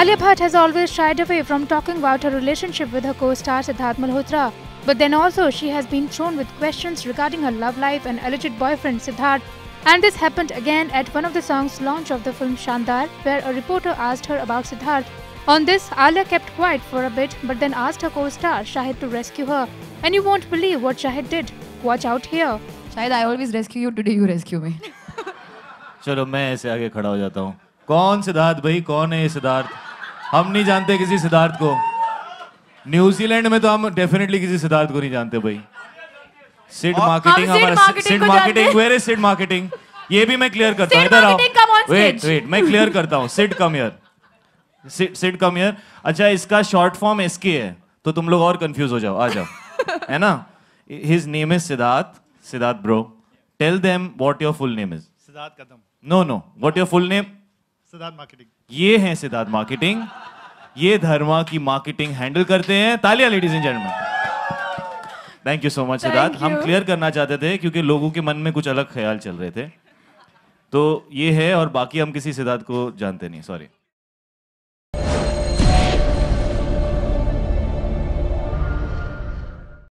Alia Bhatt has always shied away from talking about her relationship with her co-star Siddharth Malhotra. But then also she has been thrown with questions regarding her love life and alleged boyfriend Siddharth. And this happened again at one of the songs launch of the film Shandar, where a reporter asked her about Siddharth. On this, Alia kept quiet for a bit but then asked her co-star Shahid to rescue her. And you won't believe what Shahid did. Watch out here. शायद I always rescue you today you rescue me चलो मैं ऐसे आगे खड़ा हो जाता हूँ कौन सिद्धार्थ भाई कौन है ये सिद्धार्थ? हम नहीं जानते किसी सिद्धार्थ को। न्यूजीलैंड में तो हम डेफिनेटली किसी सिद्धार्थ को नहीं जानते भाई। सिड मार्केटिंग हमारा Sid marketing where is Sid marketing? ये भी मैं क्लियर करता हूँ। इधर आओ। वेट वेट मैं क्लियर करता हूँ। Sid come here Sid Sid come here अच्छा इसका शॉर्ट फॉर्म एसके है। तो तुम लोग और कंफ्यूज हो जाओ। आ जाओ। है ना? His name is Siddharth. Siddharth bro tell them what your full name is Siddharth Kadam. No no what your full name Siddharth marketing ये हैं सिद्धार्थ मार्केटिंग ये धर्मा की मार्केटिंग हैंडल करते हैं। तालिया ladies and gentleman thank you so much Siddharth हम clear करना चाहते थे क्योंकि लोगों के मन में कुछ अलग ख्याल चल रहे थे। तो ये है और बाकी हम किसी सिद्धार्थ को जानते नहीं। सॉरी